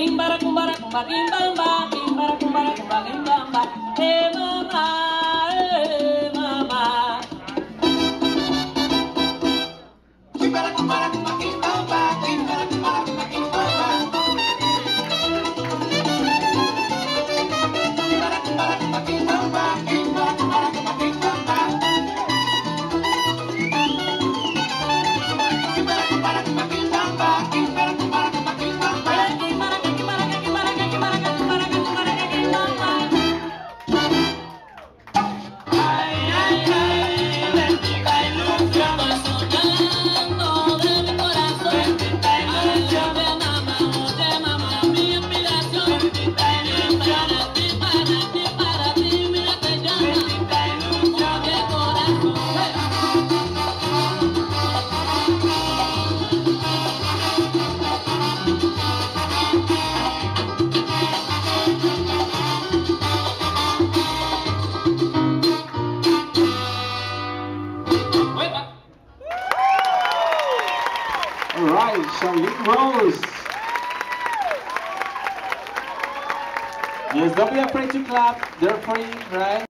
Kimbara kumbara kumbara kimbamba, kimbara kumbara kumbara kimbamba, hey mama. All right, Charlene Rose. Yes, don't be afraid to clap. They're free, right?